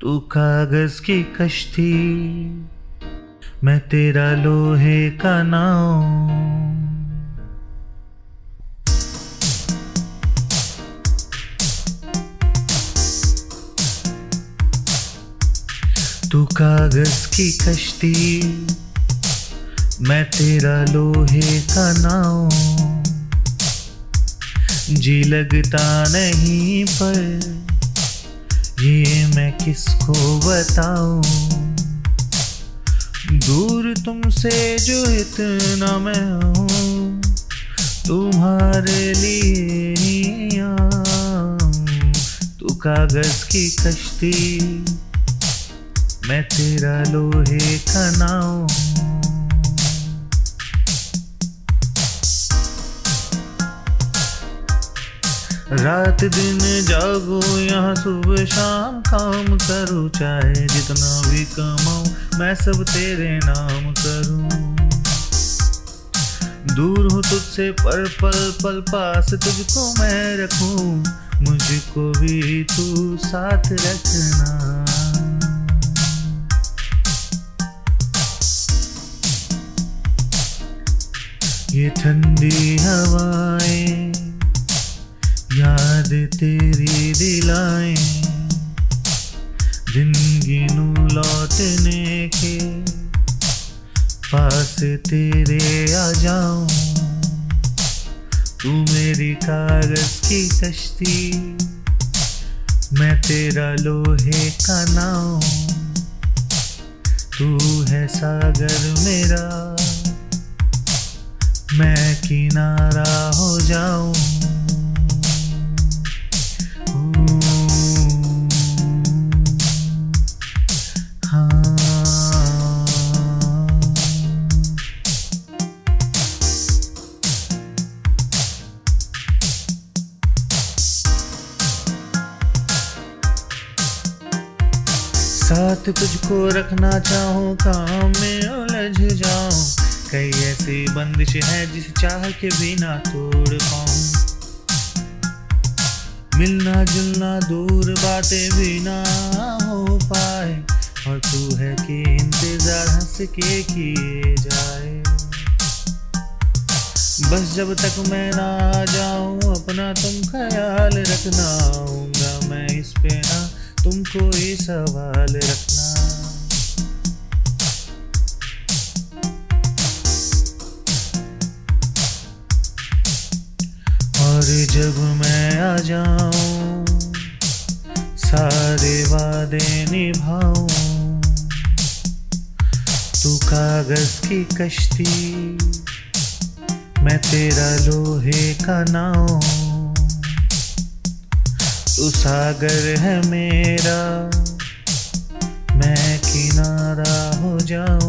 तू कागज़ की कश्ती मैं तेरा लोहे का नाव। तू कागज़ की कश्ती मैं तेरा लोहे का नाव। जी लगता नहीं पर ये मैं किसको बताऊँ? दूर तुमसे जो इतना मैं हूँ, तुम्हारे लिए तू कागज़ की कश्ती, मैं तेरा लोहे का नाव। रात दिन जागो यहाँ सुबह शाम काम करो, चाहे जितना भी कमाऊं मैं सब तेरे नाम करूँ। दूर हूँ तुझसे पर पल पल पास तुझको मैं रखूँ, मुझको भी तू साथ रखना। ये ठंडी हवाएँ याद तेरी दिलाए ज़िंदगी लौटने के पास तेरे आ जाऊँ। तू मेरी कागज़ की कश्ती, मैं तेरा लोहे का नाव। तू है सागर मेरा, मैं किनारा हो जाऊँ। साथ तुझको रखना चाहूँ, काम में उलझ जाऊँ। कई ऐसी बंदिश है जिस चाह के बिना तोड़ पाऊँ। मिलना जुलना दूर बातें भी ना हो पाए, और तू है कि इंतज़ार हंस के किए जाए। बस जब तक मैं ना आ जाऊँ, अपना तुम ख्याल रखना आऊँगा। मैं इस पे ना तुमको ये सवाल रखना। और जब मैं आ जाऊँ, सारे वादे निभाऊं, तू कागज़ की कश्ती, मैं तेरा लोहे का नाव तू सागर है मेरा मैं किनारा हो जाऊँ।